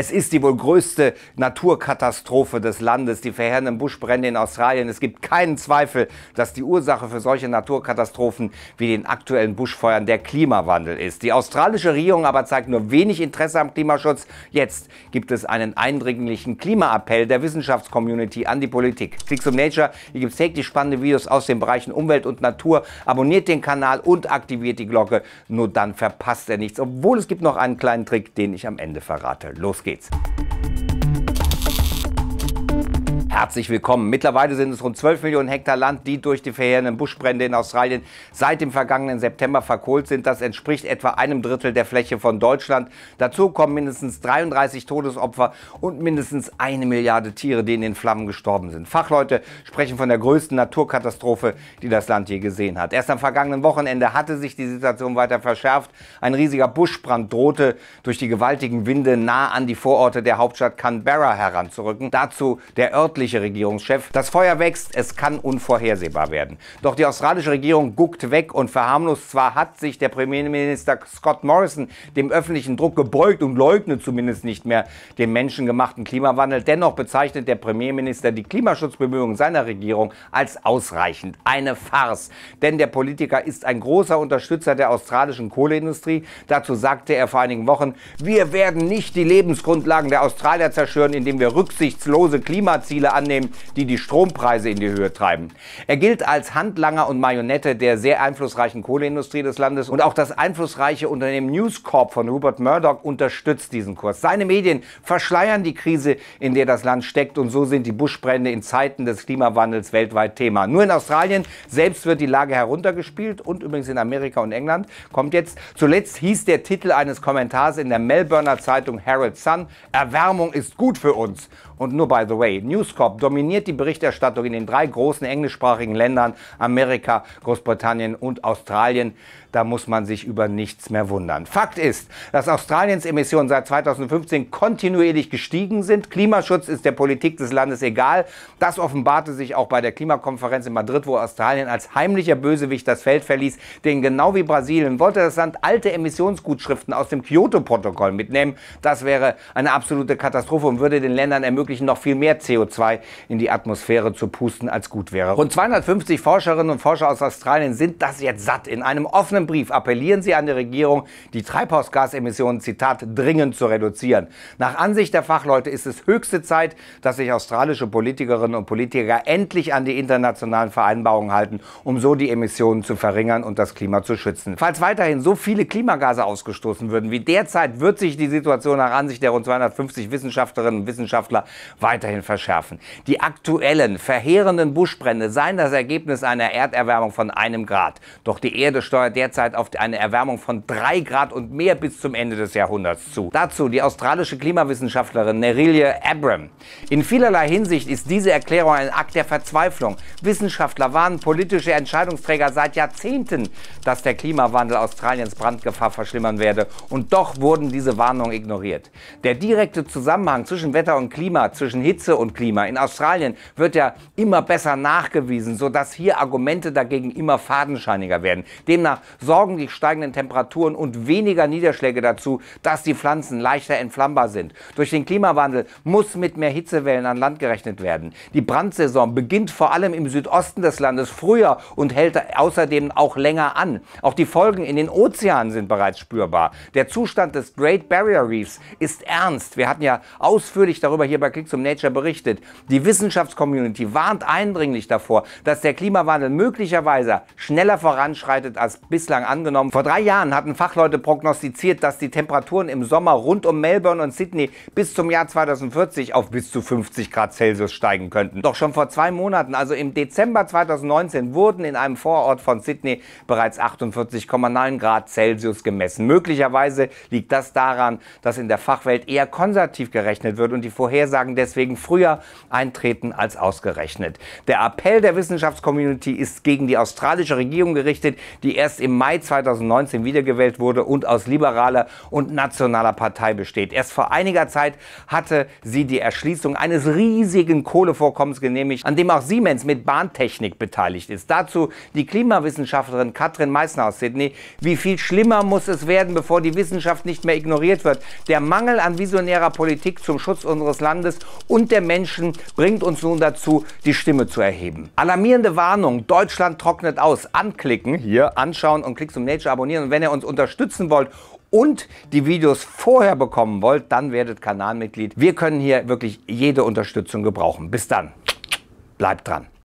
Es ist die wohl größte Naturkatastrophe des Landes, die verheerenden Buschbrände in Australien. Es gibt keinen Zweifel, dass die Ursache für solche Naturkatastrophen wie den aktuellen Buschfeuern der Klimawandel ist. Die australische Regierung aber zeigt nur wenig Interesse am Klimaschutz. Jetzt gibt es einen eindringlichen Klimaappell der Wissenschaftscommunity an die Politik. Klicks um Nature, hier gibt es täglich spannende Videos aus den Bereichen Umwelt und Natur. Abonniert den Kanal und aktiviert die Glocke. Nur dann verpasst ihr nichts. Obwohl es gibt noch einen kleinen Trick, den ich am Ende verrate. Los geht's geht's. Herzlich willkommen. Mittlerweile sind es rund 12 Millionen Hektar Land, die durch die verheerenden Buschbrände in Australien seit dem vergangenen September verkohlt sind. Das entspricht etwa einem Drittel der Fläche von Deutschland. Dazu kommen mindestens 33 Todesopfer und mindestens eine Milliarde Tiere, die in den Flammen gestorben sind. Fachleute sprechen von der größten Naturkatastrophe, die das Land je gesehen hat. Erst am vergangenen Wochenende hatte sich die Situation weiter verschärft. Ein riesiger Buschbrand drohte durch die gewaltigen Winde nah an die Vororte der Hauptstadt Canberra heranzurücken. Dazu der örtliche australische Regierungschef. Das Feuer wächst, es kann unvorhersehbar werden. Doch die australische Regierung guckt weg und verharmlost. Zwar hat sich der Premierminister Scott Morrison dem öffentlichen Druck gebeugt und leugnet zumindest nicht mehr den menschengemachten Klimawandel. Dennoch bezeichnet der Premierminister die Klimaschutzbemühungen seiner Regierung als ausreichend. Eine Farce. Denn der Politiker ist ein großer Unterstützer der australischen Kohleindustrie. Dazu sagte er vor einigen Wochen, wir werden nicht die Lebensgrundlagen der Australier zerstören, indem wir rücksichtslose Klimaziele annehmen, die die Strompreise in die Höhe treiben. Er gilt als Handlanger und Marionette der sehr einflussreichen Kohleindustrie des Landes und auch das einflussreiche Unternehmen News Corp von Rupert Murdoch unterstützt diesen Kurs. Seine Medien verschleiern die Krise, in der das Land steckt und so sind die Buschbrände in Zeiten des Klimawandels weltweit Thema. Nur in Australien selbst wird die Lage heruntergespielt und übrigens in Amerika und England kommt jetzt. Zuletzt hieß der Titel eines Kommentars in der Melbourner Zeitung Herald Sun, Erwärmung ist gut für uns. Und nur by the way, News Corp dominiert die Berichterstattung in den drei großen englischsprachigen Ländern Amerika, Großbritannien und Australien. Da muss man sich über nichts mehr wundern. Fakt ist, dass Australiens Emissionen seit 2015 kontinuierlich gestiegen sind. Klimaschutz ist der Politik des Landes egal. Das offenbarte sich auch bei der Klimakonferenz in Madrid, wo Australien als heimlicher Bösewicht das Feld verließ. Denn genau wie Brasilien wollte das Land alte Emissionsgutschriften aus dem Kyoto-Protokoll mitnehmen. Das wäre eine absolute Katastrophe und würde den Ländern ermöglichen, noch viel mehr CO2 in die Atmosphäre zu pusten, als gut wäre. Rund 250 Forscherinnen und Forscher aus Australien sind das jetzt satt. In einem offenen Brief appellieren sie an die Regierung, die Treibhausgasemissionen, Zitat, dringend zu reduzieren. Nach Ansicht der Fachleute ist es höchste Zeit, dass sich australische Politikerinnen und Politiker endlich an die internationalen Vereinbarungen halten, um so die Emissionen zu verringern und das Klima zu schützen. Falls weiterhin so viele Klimagase ausgestoßen würden wie derzeit, wird sich die Situation nach Ansicht der rund 250 Wissenschaftlerinnen und Wissenschaftler weiterhin verschärfen. Die aktuellen verheerenden Buschbrände seien das Ergebnis einer Erderwärmung von einem Grad. Doch die Erde steuert derzeit auf eine Erwärmung von 3 Grad und mehr bis zum Ende des Jahrhunderts zu. Dazu die australische Klimawissenschaftlerin Nerilia Abram. In vielerlei Hinsicht ist diese Erklärung ein Akt der Verzweiflung. Wissenschaftler warnen politische Entscheidungsträger seit Jahrzehnten, dass der Klimawandel Australiens Brandgefahr verschlimmern werde. Und doch wurden diese Warnungen ignoriert. Der direkte Zusammenhang zwischen Wetter und Klima, zwischen Hitze und Klima in Australien wird ja immer besser nachgewiesen, sodass hier Argumente dagegen immer fadenscheiniger werden. Demnach sorgen die steigenden Temperaturen und weniger Niederschläge dazu, dass die Pflanzen leichter entflammbar sind. Durch den Klimawandel muss mit mehr Hitzewellen an Land gerechnet werden. Die Brandsaison beginnt vor allem im Südosten des Landes früher und hält außerdem auch länger an. Auch die Folgen in den Ozeanen sind bereits spürbar. Der Zustand des Great Barrier Reefs ist ernst. Wir hatten ja ausführlich darüber hier bei Click zum Nature berichtet. Die Wissenschaftscommunity warnt eindringlich davor, dass der Klimawandel möglicherweise schneller voranschreitet als bislang angenommen. Vor drei Jahren hatten Fachleute prognostiziert, dass die Temperaturen im Sommer rund um Melbourne und Sydney bis zum Jahr 2040 auf bis zu 50 Grad Celsius steigen könnten. Doch schon vor zwei Monaten, also im Dezember 2019, wurden in einem Vorort von Sydney bereits 48,9 Grad Celsius gemessen. Möglicherweise liegt das daran, dass in der Fachwelt eher konservativ gerechnet wird und die Vorhersagen deswegen früher eintreten als ausgerechnet. Der Appell der Wissenschaftscommunity ist gegen die australische Regierung gerichtet, die erst im Mai 2019 wiedergewählt wurde und aus liberaler und nationaler Partei besteht. Erst vor einiger Zeit hatte sie die Erschließung eines riesigen Kohlevorkommens genehmigt, an dem auch Siemens mit Bahntechnik beteiligt ist. Dazu die Klimawissenschaftlerin Katrin Meissner aus Sydney. Wie viel schlimmer muss es werden, bevor die Wissenschaft nicht mehr ignoriert wird? Der Mangel an visionärer Politik zum Schutz unseres Landes und der Menschen bringt uns nun dazu, die Stimme zu erheben. Alarmierende Warnung, Deutschland trocknet aus. Anklicken, hier anschauen und Klicks um Nature abonnieren. Und wenn ihr uns unterstützen wollt und die Videos vorher bekommen wollt, dann werdet Kanalmitglied. Wir können hier wirklich jede Unterstützung gebrauchen. Bis dann. Bleibt dran.